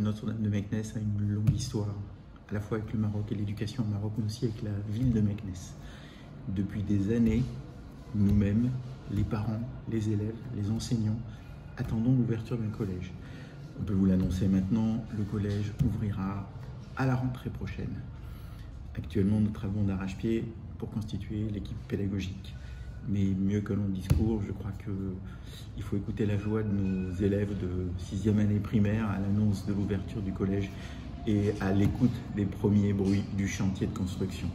Notre-Dame de Meknès a une longue histoire, à la fois avec le Maroc et l'éducation au Maroc, mais aussi avec la ville de Meknès. Depuis des années, nous-mêmes, les parents, les élèves, les enseignants, attendons l'ouverture d'un collège. On peut vous l'annoncer maintenant, le collège ouvrira à la rentrée prochaine. Actuellement, nous travaillons d'arrache-pied pour constituer l'équipe pédagogique. Mais mieux que long discours, je crois qu'il faut écouter la joie de nos élèves de sixième année primaire à l'annonce de l'ouverture du collège et à l'écoute des premiers bruits du chantier de construction.